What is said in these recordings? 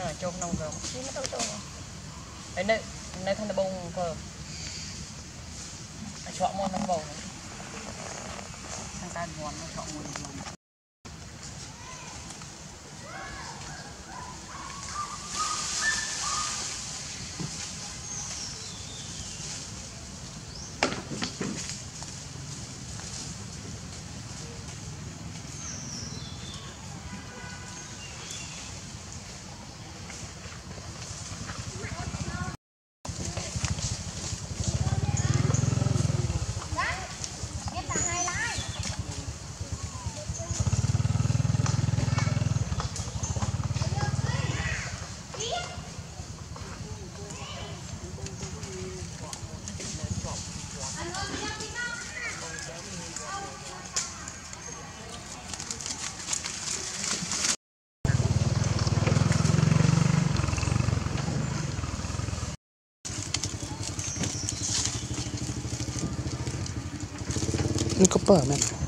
ហ្នឹងចូលក្នុងទៅនេះមកទៅចូលហើយនៅនៅខាងត្បូងក៏អាចឆក់មកហ្នឹងបងខាងកើតវត្តមកឆក់មួយ nunca pá, mano.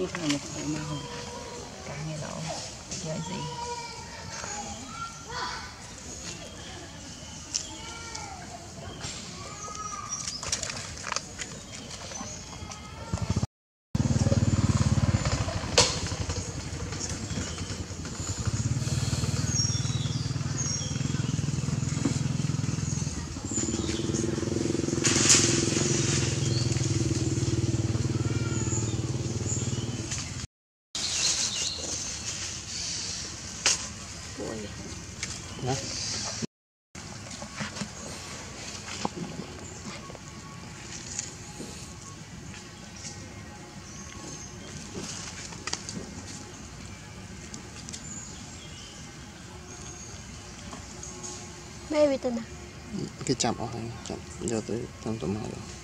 Chắc tí đi thôi một màu cả nghe lỗ chơi gì? Hả? Đây vì tên nào? Cái chậm ở hay chậm giờ tới trong tầm hai rồi.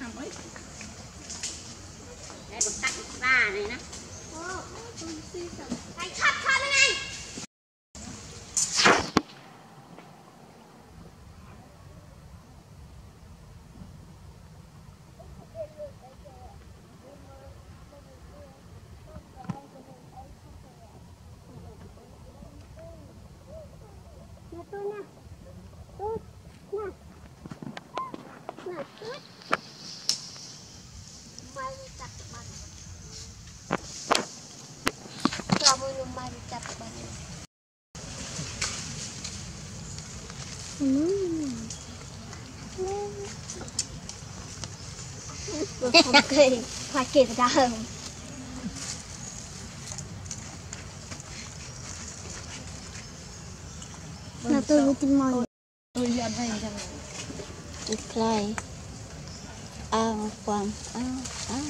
ខាងអីតែបកាច់ស្ដានេះណាអូស៊ីសាច់ឆាត់ 그래 밖에 다음 나 tôi với tin mồi tôi nhận này chẳng reply à quang à à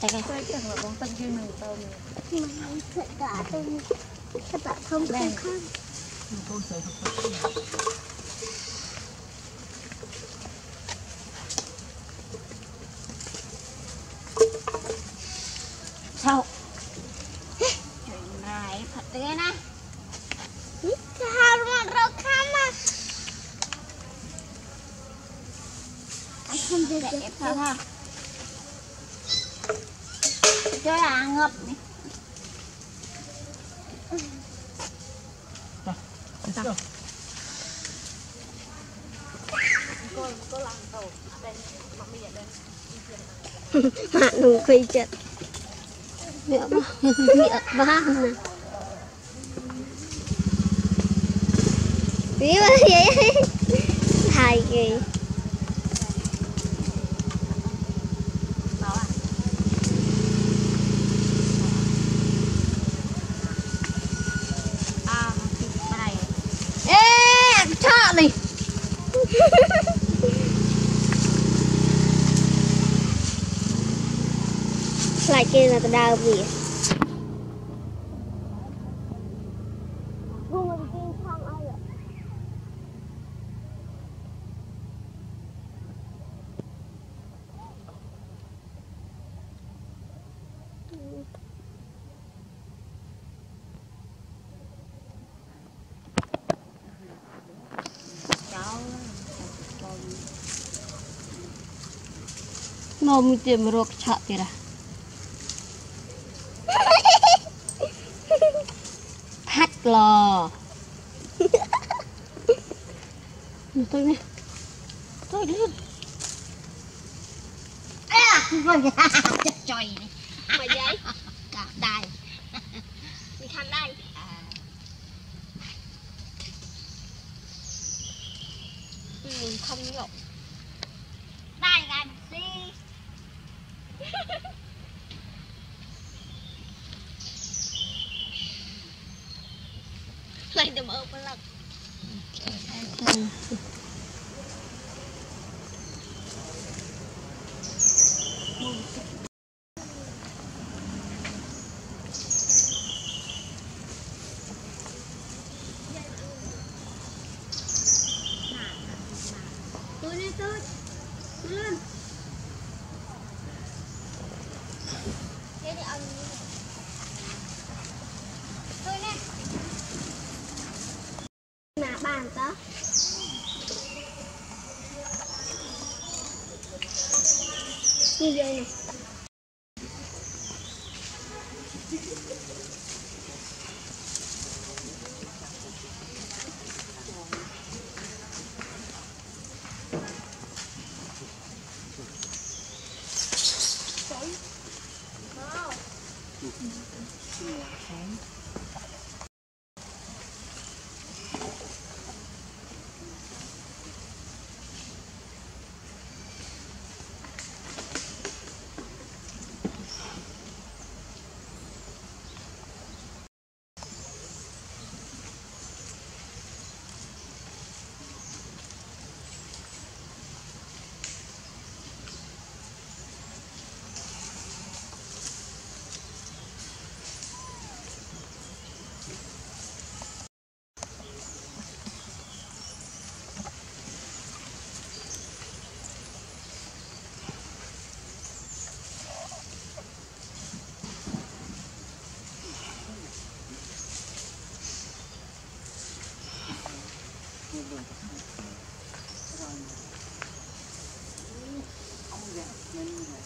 tại cái quay là bóng tân kia mình tao mình mình sẽ đã tên các bạn không không? Không tôi không được đẹp thật ha cho là ngập này Sao? hạ nụ khuy chật miệng vang nè Vì vậy Hai kỳ ក់នេះខ្លាចគេនៅដើមវា no mite merok cak tira. Hat lo. Tuh nih. Tuh dia. Ah, gua ya. Coy ini. Apa jai? Kak dai. Ni kan dai. ខំយក pelag. Tulis, tulis. Tulis. ये जाए Ông già nên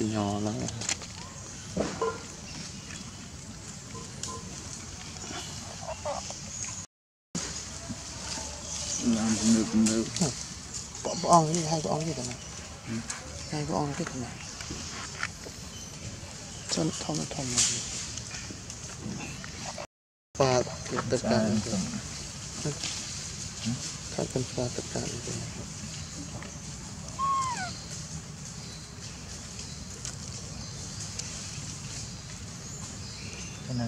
កញ្ញហ្នឹងឡាននឹកនឹកបងអង្គនេះឲ្យបងអង្គនេះទៅណាឲ្យបងអង្គនេះទៅណាចន់ធំធំមកបាទទឹកកានខាត់កន្ត្រទឹកកានទៅ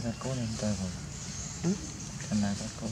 entah kau. Hmm? Kena kat kau.